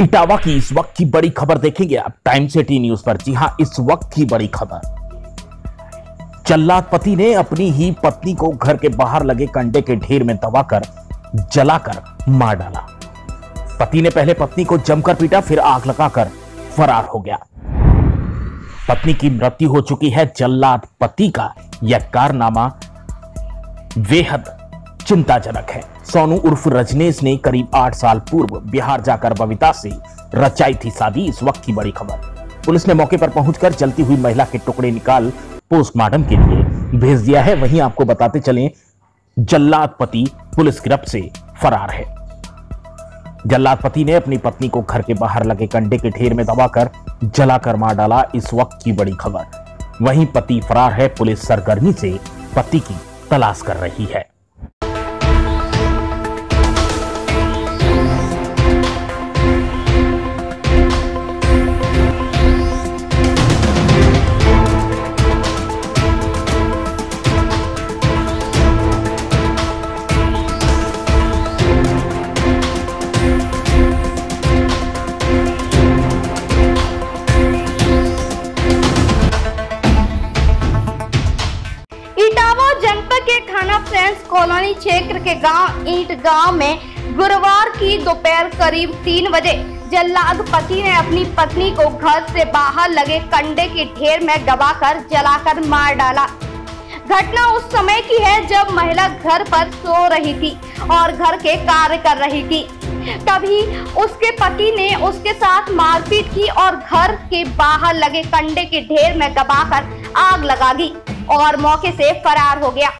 इटावा की इस वक्त की बड़ी खबर देखेंगे आप। टाइम सिटी न्यूज़ पर। जी हाँ, इस वक्त की बड़ी खबर। जल्लाद पति ने अपनी ही पत्नी को घर के बाहर लगे कंडे के ढेर में दबाकर जलाकर मार डाला। पति ने पहले पत्नी को जमकर पीटा, फिर आग लगाकर फरार हो गया। पत्नी की मृत्यु हो चुकी है जल्लाद पति का। यह कारनामा बेहद चिंताजनक है। सोनू उर्फ़ रजनेश ने करीब आठ साल पूर्व बिहार जाकर बबीता से रचाई थी शादी, इस वक्त की बड़ी खबर। पुलिस ने मौके पर पहुंचकर जलती हुई महिला के टुकड़े निकाल पोस्टमार्टम के लिए भेज दिया है। वहीं आपको बताते चलें, जल्लाद पति पुलिस गिरफ्त से फरार है। जल्लाद पति ने अपनी पत्नी को घर के बाहर लगे कंडे के ढेर में दबाकर जलाकर मार डाला, इस वक्त की बड़ी खबर। वहीं पति फरार है, पुलिस सरगर्मी से पति की तलाश कर रही है। के फ्रेंड्स, कॉलोनी क्षेत्र के गाँव ईट गाँव में गुरुवार की दोपहर करीब तीन बजे जल्लाद पति ने अपनी पत्नी को घर से बाहर लगे कंडे के ढेर में दबाकर जलाकर मार डाला। घटना उस समय की है जब महिला घर पर सो रही थी और घर के कार्य कर रही थी। तभी उसके पति ने उसके साथ मारपीट की और घर के बाहर लगे कंडे के ढेर में दबाकर आग लगा दी और मौके से फरार हो गया।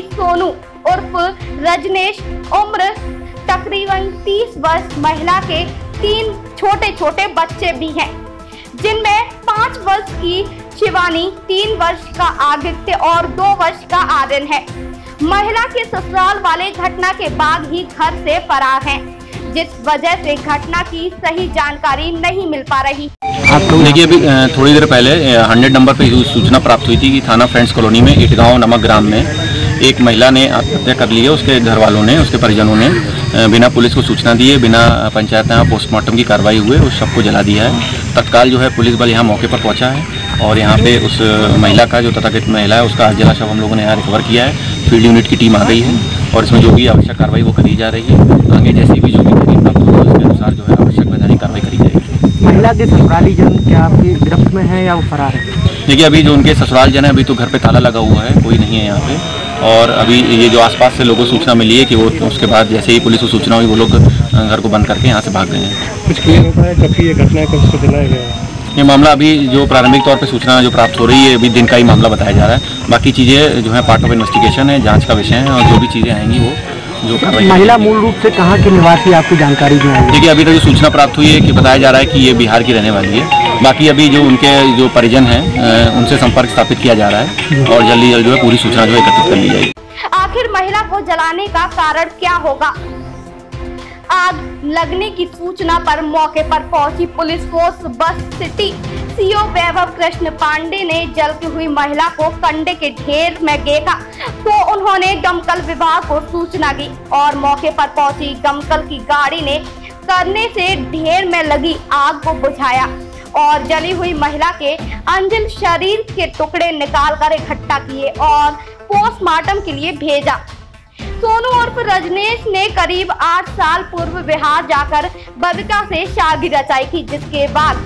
पत्नी सोनू उर्फ़ रजनेश उम्र तकरीबन 30 वर्ष महिला के तीन छोटे छोटे बच्चे भी हैं जिनमें पाँच वर्ष की शिवानी तीन वर्ष का आदित्य और दो वर्ष का आर्यन है। महिला के ससुराल वाले घटना के बाद ही घर से फरार हैं जिस वजह से घटना की सही जानकारी नहीं मिल पा रही। देखिए अभी थोड़ी देर पहले हंड्रेड नंबर पे सूचना प्राप्त हुई थी कि थाना फ्रेंड्स कॉलोनी में इटगांव नामक ग्राम में एक महिला ने आत्महत्या कर ली है उसके घर वालों ने उसके परिजनों ने बिना पुलिस को सूचना दिए बिना पंचायत यहाँ पोस्टमार्टम की कार्रवाई हुए उस सबको जला दिया है। तत्काल जो है पुलिस बल यहाँ मौके पर पहुँचा है और यहाँ पे उस महिला का जो तथाकथित महिला है उसका जला शव हम लोगों ने यहाँ रिकवर किया है। फ़ील्ड यूनिट की टीम आ गई है और इसमें जो भी आवश्यक कार्रवाई वो करी जा रही है। आगे जैसी भी जो भी होगी उसके अनुसार जो है आवश्यक वैधानिक कार्रवाई करी जाएगी। महिला के ससुराली जन क्या आपकी गिरफ्त में है या वो फरार है? देखिए अभी जो उनके ससुराल जन है अभी तो घर पे ताला लगा हुआ है कोई नहीं है यहाँ पे। और अभी ये जो आसपास से लोगों को सूचना मिली है कि वो उसके बाद जैसे ही पुलिस को सूचना हुई वो लोग घर को बंद करके यहाँ से भाग गए हैं। कुछ क्लियर होता है कब ये घटना है कब से जलाया गया है? ये मामला अभी जो प्रारंभिक तौर पे सूचना जो प्राप्त हो रही है अभी दिन का ही मामला बताया जा रहा है। बाकी चीज़ें जो है पार्ट ऑफ़ इन्वेस्टिगेशन है जाँच का विषय है और जो भी चीज़ें आएँगी वो जो महिला मूल रूप से कहाँ के निवासी आपको जानकारी दी है? देखिए अभी तक जो सूचना प्राप्त हुई है कि बताया जा रहा है कि ये बिहार की रहने वाली है। बाकी अभी जो उनके जो परिजन हैं उनसे संपर्क स्थापित किया जा रहा है और जल्दी जल्द जो है पूरी सूचना जो है एकत्रित कर ली जाएगी। आखिर महिला को जलाने का कारण क्या होगा? आग लगने की सूचना पर मौके पर पहुँची पुलिस फोर्स, बस, सिटी। सीओ वैभव कृष्ण पांडे ने जलती हुई महिला को कंडे के ढेर में देखा तो उन्होंने दमकल विभाग को सूचना दी और मौके पर पहुँची दमकल की गाड़ी ने करने से ढेर में लगी आग को बुझाया। और जली हुई महिला के अंजल शरीर के टुकड़े निकालकर इकट्ठा किए और पोस्टमार्टम के लिए भेजा। सोनू उर्फ़ रजनेश ने करीब आठ साल पूर्व बिहार जाकर बबिका से शादी रचाई थी, जिसके बाद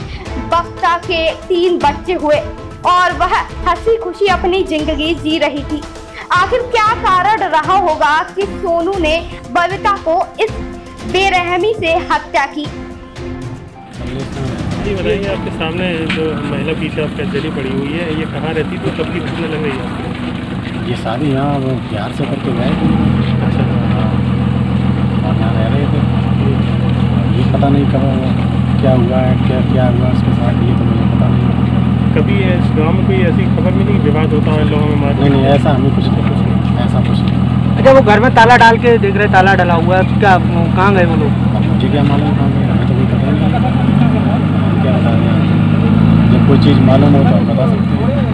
बक्ता के तीन बच्चे हुए और वह हँसी खुशी अपनी ज़िंदगी जी रही थी। आखिर क्या कारण रहा होगा कि सोनू ने बबिता को इस बेरहमी से हत्या की? ये बताइए आपके सामने जो महिला पीछे आपका जली पड़ी हुई है। ये कहाँ रहती तो कब की घटना लग रही है आपको? ये शादी यहाँ वो बिहार से करके गए थे। अच्छा। और यहाँ रह रहे थे। ये पता नहीं कब क्या हुआ है क्या क्या हुआ उसके साथ ये तो मुझे पता नहीं। कभी इस गाँव में कोई ऐसी खबर मिली? कि विवाद होता है लोगों में मार। नहीं नहीं ऐसा हमें कुछ नहीं कुछ नहीं ऐसा कुछ नहीं। अच्छा वो घर में ताला डाल के देख रहे ताला डला हुआ है क्या कहाँ गए वो लोग? अब मुझे मुझे क्या मालूम कहाँ गए हमें तो कोई पता ही नहीं हम क्या बता दें आपको। जब कोई चीज़ मालूम हो तो आप बता सकते हैं।